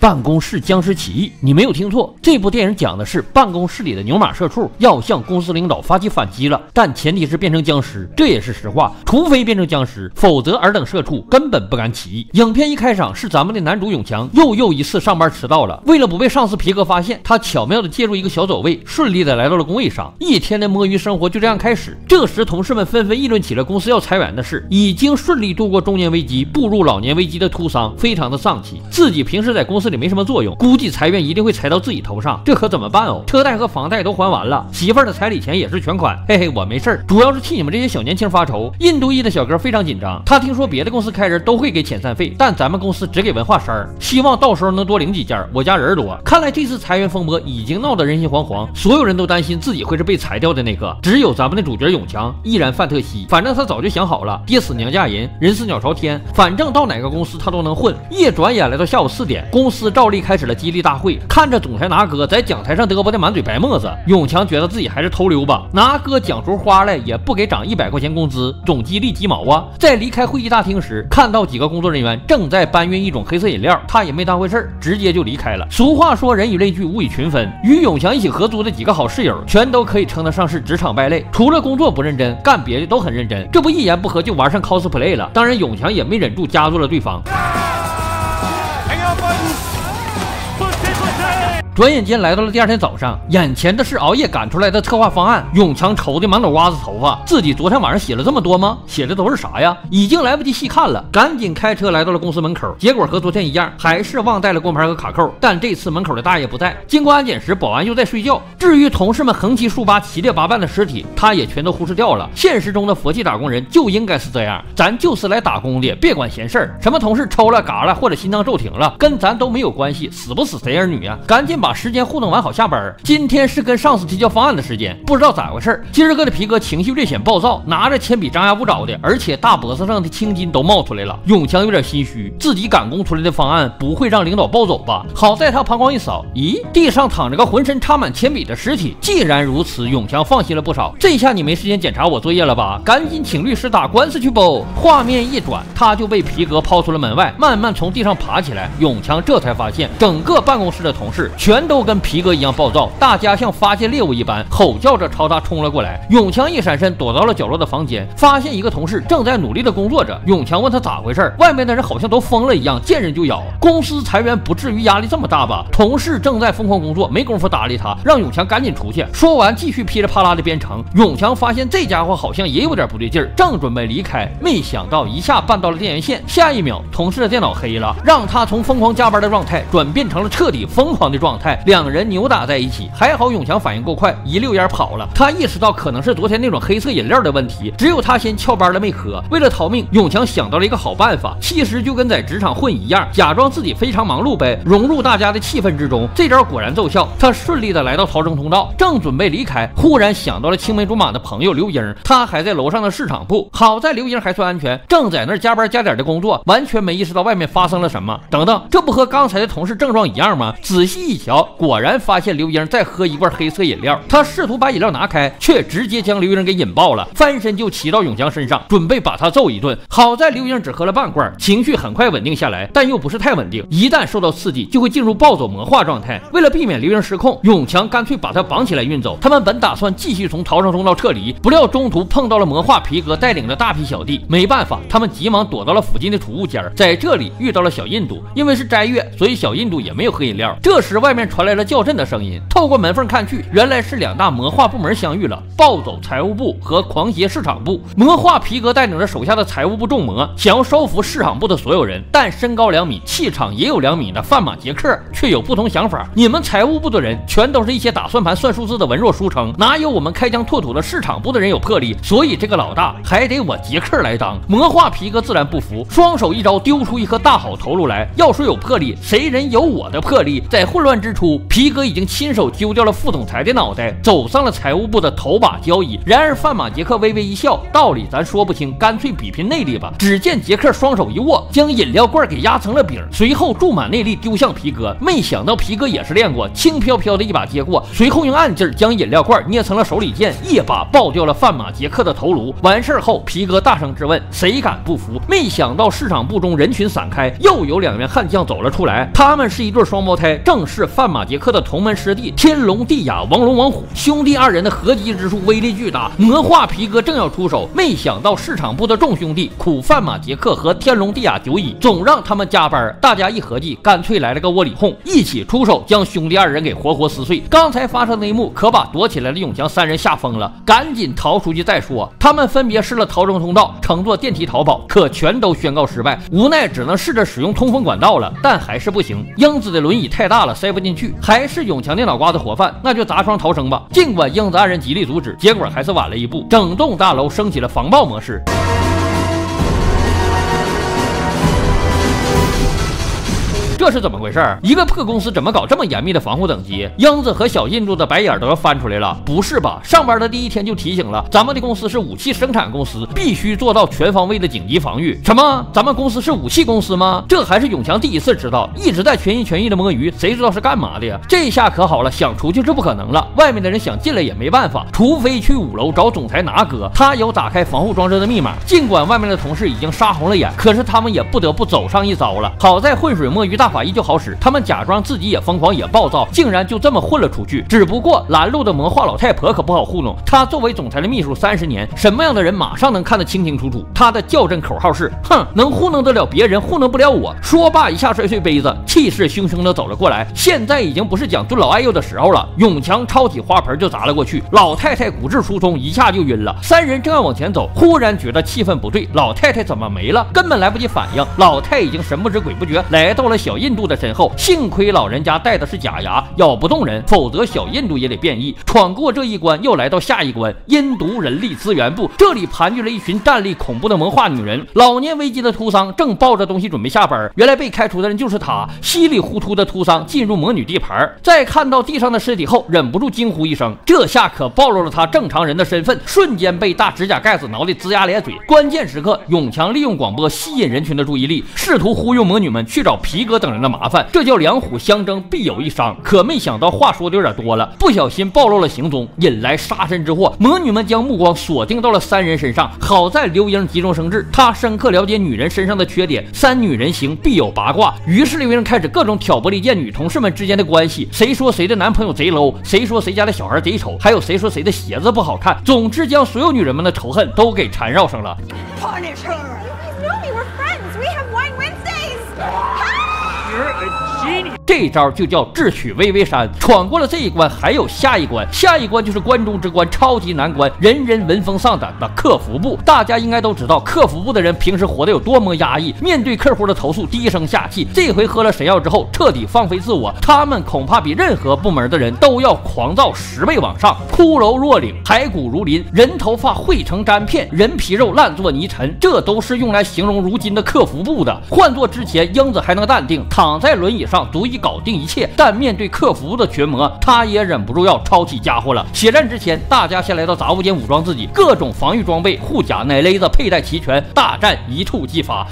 办公室僵尸起义，你没有听错，这部电影讲的是办公室里的牛马社畜要向公司领导发起反击了，但前提是变成僵尸，这也是实话。除非变成僵尸，否则尔等社畜根本不敢起义。影片一开场是咱们的男主永强又又一次上班迟到了，为了不被上司皮哥发现，他巧妙的借助一个小走位，顺利的来到了工位上，一天的摸鱼生活就这样开始。这时，同事们纷纷议论起了公司要裁员的事。已经顺利度过中年危机，步入老年危机的秃桑非常的丧气，自己平时在公公司里没什么作用，估计裁员一定会裁到自己头上，这可怎么办哦？车贷和房贷都还完了，媳妇儿的彩礼钱也是全款，嘿嘿，我没事儿，主要是替你们这些小年轻发愁。印度裔的小哥非常紧张，他听说别的公司开人都会给遣散费，但咱们公司只给文化衫儿，希望到时候能多领几件。我家人多，看来这次裁员风波已经闹得人心惶惶，所有人都担心自己会是被裁掉的那个，只有咱们的主角永强依然范特西，反正他早就想好了，爹死娘嫁人，人死鸟朝天，反正到哪个公司他都能混。一转眼来到下午四点，公公司照例开始了激励大会，看着总裁拿哥在讲台上嘚啵的满嘴白沫子，永强觉得自己还是偷溜吧，拿哥讲出花来也不给涨一百块钱工资，总激励鸡毛啊！在离开会议大厅时，看到几个工作人员正在搬运一种黑色饮料，他也没当回事儿，直接就离开了。俗话说人以类聚，物以群分，与永强一起合租的几个好室友，全都可以称得上是职场败类，除了工作不认真，干别的都很认真，这不一言不合就玩上 cosplay 了。当然，永强也没忍住加入了对方。转眼间来到了第二天早上，眼前的是熬夜赶出来的策划方案。永强愁的满脑瓜子头发，自己昨天晚上写了这么多吗？写的都是啥呀？已经来不及细看了，赶紧开车来到了公司门口。结果和昨天一样，还是忘带了光盘和卡扣。但这次门口的大爷不在，经过安检时，保安又在睡觉。至于同事们横七竖八、七裂八瓣的尸体，他也全都忽视掉了。现实中的佛系打工人就应该是这样，咱就是来打工的，别管闲事儿。什么同事抽了、嘎了或者心脏骤停了，跟咱都没有关系，死不死谁儿女呀？赶紧把。把时间糊弄完好下班。今天是跟上司提交方案的时间，不知道咋回事今儿个的皮哥情绪略显暴躁，拿着铅笔张牙舞爪的，而且大脖子上的青筋都冒出来了。永强有点心虚，自己赶工出来的方案不会让领导抱走吧？好在他膀胱一扫，咦，地上躺着个浑身插满铅笔的尸体。既然如此，永强放心了不少。这下你没时间检查我作业了吧？赶紧请律师打官司去不？画面一转，他就被皮革抛出了门外，慢慢从地上爬起来。永强这才发现，整个办公室的同事全。全都跟皮哥一样暴躁，大家像发现猎物一般，吼叫着朝他冲了过来。永强一闪身，躲到了角落的房间，发现一个同事正在努力的工作着。永强问他咋回事，外面的人好像都疯了一样，见人就咬。公司裁员不至于压力这么大吧？同事正在疯狂工作，没工夫搭理他，让永强赶紧出去。说完，继续噼里啪啦的编程。永强发现这家伙好像也有点不对劲儿，正准备离开，没想到一下绊到了电源线。下一秒，同事的电脑黑了，让他从疯狂加班的状态转变成了彻底疯狂的状态。两人扭打在一起，还好永强反应够快，一溜烟跑了。他意识到可能是昨天那种黑色饮料的问题，只有他先翘班了没喝。为了逃命，永强想到了一个好办法，其实就跟在职场混一样，假装自己非常忙碌呗，融入大家的气氛之中。这招果然奏效，他顺利的来到逃生通道，正准备离开，忽然想到了青梅竹马的朋友刘英，他还在楼上的市场部。好在刘英还算安全，正在那加班加点的工作，完全没意识到外面发生了什么。等等，这不和刚才的同事症状一样吗？仔细一瞧。果然发现刘英在喝一罐黑色饮料，他试图把饮料拿开，却直接将刘英给引爆了，翻身就骑到永强身上，准备把他揍一顿。好在刘英只喝了半罐，情绪很快稳定下来，但又不是太稳定，一旦受到刺激就会进入暴走魔化状态。为了避免刘英失控，永强干脆把他绑起来运走。他们本打算继续从逃生通道撤离，不料中途碰到了魔化皮革带领的大批小弟，没办法，他们急忙躲到了附近的储物间，在这里遇到了小印度。因为是斋月，所以小印度也没有喝饮料。这时外面。传来了叫阵的声音，透过门缝看去，原来是两大魔化部门相遇了：暴走财务部和狂邪市场部。魔化皮革带领着手下的财务部众魔，想要收服市场部的所有人，但身高两米、气场也有两米的范马杰克却有不同想法。你们财务部的人全都是一些打算盘、算数字的文弱书生，哪有我们开疆拓土的市场部的人有魄力？所以这个老大还得我杰克来当。魔化皮革自然不服，双手一招，丢出一颗大好头颅来。要说有魄力，谁人有我的魄力？在混乱之。之初，皮哥已经亲手揪掉了副总裁的脑袋，走上了财务部的头把交椅。然而范马杰克微微一笑，道理咱说不清，干脆比拼内力吧。只见杰克双手一握，将饮料罐给压成了饼，随后注满内力丢向皮哥。没想到皮哥也是练过，轻飘飘的一把接过，随后用暗劲将饮料罐捏成了手里剑，一把爆掉了范马杰克的头颅。完事后，皮哥大声质问：“谁敢不服？”没想到市场部中人群散开，又有两员悍将走了出来，他们是一对双胞胎，正是范马杰克的同门师弟天龙地雅王龙王虎兄弟二人的合击之术威力巨大，魔化皮革正要出手，没想到市场部的众兄弟苦范马杰克和天龙地雅久矣，总让他们加班。大家一合计，干脆来了个窝里哄，一起出手将兄弟二人给活活撕碎。刚才发生的一幕可把躲起来的永强三人吓疯了，赶紧逃出去再说。他们分别试了逃生通道，乘坐电梯逃跑，可全都宣告失败，无奈只能试着使用通风管道了，但还是不行。英子的轮椅太大了，塞不进进去，还是永强的脑瓜子活泛，那就砸窗逃生吧。尽管英子二人极力阻止，结果还是晚了一步，整栋大楼升起了防爆模式。这是怎么回事？一个破公司怎么搞这么严密的防护等级？英子和小印度的白眼都要翻出来了。不是吧？上班的第一天就提醒了，咱们的公司是武器生产公司，必须做到全方位的紧急防御。什么？咱们公司是武器公司吗？这还是永强第一次知道，一直在全心全意的摸鱼，谁知道是干嘛的呀？这下可好了，想出去是不可能了。外面的人想进来也没办法，除非去五楼找总裁拿哥，他有打开防护装置的密码。尽管外面的同事已经杀红了眼，可是他们也不得不走上一遭了。好在浑水摸鱼大。大法依旧好使，他们假装自己也疯狂也暴躁，竟然就这么混了出去。只不过拦路的魔化老太婆可不好糊弄，她作为总裁的秘书三十年，什么样的人马上能看得清清楚楚。她的叫阵口号是：哼，能糊弄得了别人，糊弄不了我。说罢，一下摔碎杯子，气势汹汹的走了过来。现在已经不是讲尊老爱幼的时候了，永强抄起花盆就砸了过去。老太太骨质疏松，一下就晕了。三人正要往前走，忽然觉得气氛不对，老太太怎么没了？根本来不及反应，老太已经神不知鬼不觉来到了小。印度的身后，幸亏老人家戴的是假牙，咬不动人，否则小印度也得变异。闯过这一关，又来到下一关——阴毒人力资源部。这里盘踞了一群战力恐怖的魔化女人。老年危机的秃桑正抱着东西准备下班，原来被开除的人就是他。稀里糊涂的秃桑进入魔女地盘，在看到地上的尸体后，忍不住惊呼一声。这下可暴露了他正常人的身份，瞬间被大指甲盖子挠得龇牙咧嘴。关键时刻，永强利用广播吸引人群的注意力，试图忽悠魔女们去找皮哥等。等人的麻烦，这叫两虎相争必有一伤。可没想到话说的有点多了，不小心暴露了行踪，引来杀身之祸。魔女们将目光锁定到了三人身上。好在刘英急中生智，她深刻了解女人身上的缺点，三女人行必有八卦。于是刘英开始各种挑拨离间女同事们之间的关系。谁说谁的男朋友贼 low，谁说谁家的小孩贼丑，还有谁说谁的鞋子不好看。总之将所有女人们的仇恨都给缠绕上了。You're a genius. 这招就叫智取巍巍山。闯过了这一关，还有下一关。下一关就是关中之关，超级难关，人人闻风丧胆的客服部。大家应该都知道，客服部的人平时活得有多么压抑，面对客户的投诉低声下气。这回喝了神药之后，彻底放飞自我，他们恐怕比任何部门的人都要狂躁十倍往上。骷髅若岭，骸骨如林，人头发汇成粘片，人皮肉烂作泥尘，这都是用来形容如今的客服部的。换做之前，英子还能淡定，躺在轮椅上足以。搞定一切，但面对客服的群魔，他也忍不住要抄起家伙了。血战之前，大家先来到杂物间武装自己，各种防御装备、护甲、奶勒子佩戴齐全，大战一触即发。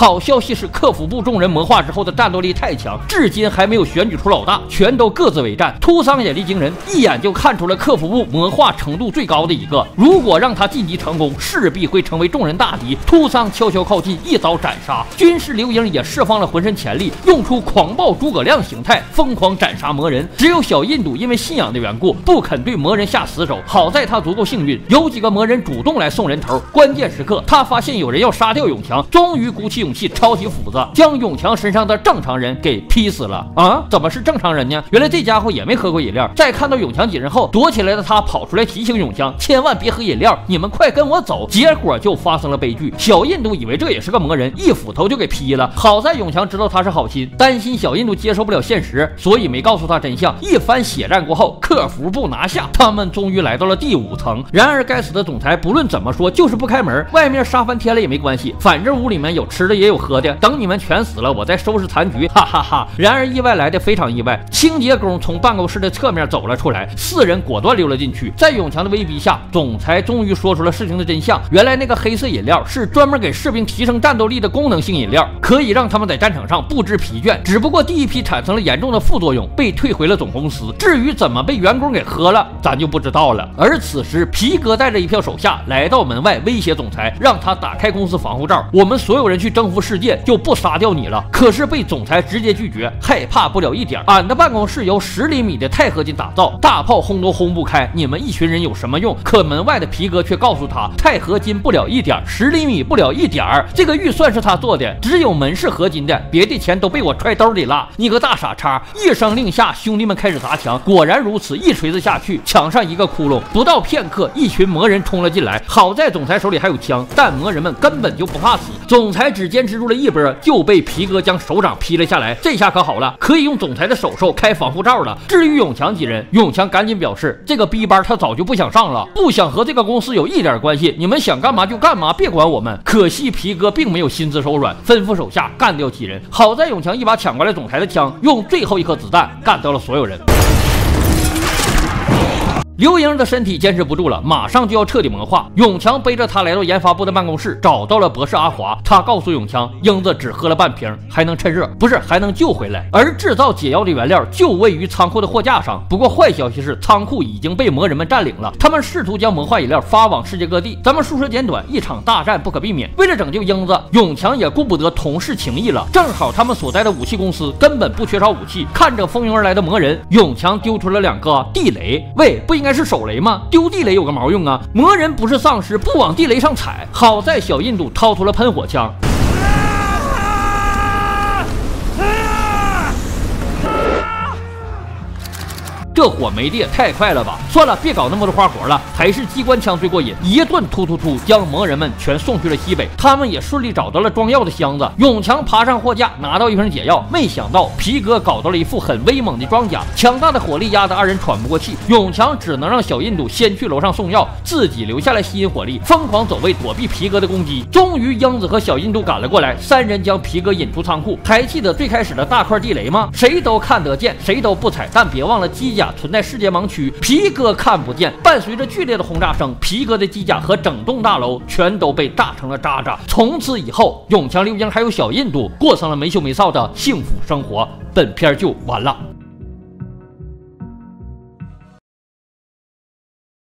好消息是，客服部众人魔化之后的战斗力太强，至今还没有选举出老大，全都各自为战。秃桑眼力惊人，一眼就看出了客服部魔化程度最高的一个。如果让他晋级成功，势必会成为众人大敌。秃桑悄悄靠近，一刀斩杀。军师刘英也释放了浑身潜力，用出狂暴诸葛亮形态，疯狂斩杀魔人。只有小印度因为信仰的缘故，不肯对魔人下死手。好在他足够幸运，有几个魔人主动来送人头。关键时刻，他发现有人要杀掉永强，终于鼓起勇。兵器抄起斧子，将永强身上的正常人给劈死了。啊，怎么是正常人呢？原来这家伙也没喝过饮料。在看到永强几人后，躲起来的他跑出来提醒永强，千万别喝饮料，你们快跟我走。结果就发生了悲剧。小印度以为这也是个魔人，一斧头就给劈了。好在永强知道他是好心，担心小印度接受不了现实，所以没告诉他真相。一番血战过后，客服部拿下，他们终于来到了第五层。然而该死的总裁不论怎么说就是不开门，外面杀翻天了也没关系，反正屋里面有吃的也有喝的，等你们全死了，我再收拾残局，哈哈哈。然而意外来的非常意外，清洁工从办公室的侧面走了出来，四人果断溜了进去。在永强的威逼下，总裁终于说出了事情的真相。原来那个黑色饮料是专门给士兵提升战斗力的功能性饮料，可以让他们在战场上不知疲倦。只不过第一批产生了严重的副作用，被退回了总公司。至于怎么被员工给喝了，咱就不知道了。而此时皮哥带着一票手下来到门外，威胁总裁，让他打开公司防护罩，我们所有人去争服世界，就不杀掉你了。可是被总裁直接拒绝，害怕不了一点。俺的办公室由十厘米的钛合金打造，大炮轰都轰不开，你们一群人有什么用？可门外的皮哥却告诉他，钛合金不了一点，十厘米不了一点儿。这个预算是他做的，只有门是合金的，别的钱都被我揣兜里了。你个大傻叉！一声令下，兄弟们开始砸墙。果然如此，一锤子下去，墙上一个窟窿。不到片刻，一群魔人冲了进来。好在总裁手里还有枪，但魔人们根本就不怕死。总裁只见坚持住了一波，就被皮哥将手掌劈了下来。这下可好了，可以用总裁的手手开防护罩了。至于永强几人，永强赶紧表示，这个逼班他早就不想上了，不想和这个公司有一点关系。你们想干嘛就干嘛，别管我们。可惜皮哥并没有心慈手软，吩咐手下干掉几人。好在永强一把抢过来总裁的枪，用最后一颗子弹干掉了所有人。刘英的身体坚持不住了，马上就要彻底魔化。永强背着他来到研发部的办公室，找到了博士阿华。他告诉永强，英子只喝了半瓶，还能趁热，不是还能救回来。而制造解药的原料就位于仓库的货架上。不过坏消息是，仓库已经被魔人们占领了。他们试图将魔化饮料发往世界各地。咱们书说简短，一场大战不可避免。为了拯救英子，永强也顾不得同事情谊了。正好他们所在的武器公司根本不缺少武器。看着蜂拥而来的魔人，永强丢出了两个地雷。喂，不应该是手雷吗？丢地雷有个毛用啊！魔人不是丧尸，不往地雷上踩。好在小印度掏出了喷火枪。这火没的也太快了吧！算了，别搞那么多花活了，还是机关枪最过瘾。一顿突突突，将魔人们全送去了西北。他们也顺利找到了装药的箱子。永强爬上货架，拿到一瓶解药。没想到皮哥搞到了一副很威猛的装甲，强大的火力压得二人喘不过气。永强只能让小印度先去楼上送药，自己留下来吸引火力，疯狂走位躲避皮哥的攻击。终于，英子和小印度赶了过来，三人将皮哥引出仓库。还记得最开始的大块地雷吗？谁都看得见，谁都不踩。但别忘了机甲。甲存在世界盲区，皮哥看不见。伴随着剧烈的轰炸声，皮哥的机甲和整栋大楼全都被炸成了渣渣。从此以后，永强、刘英还有小印度过上了没羞没臊的幸福生活。本片就完了。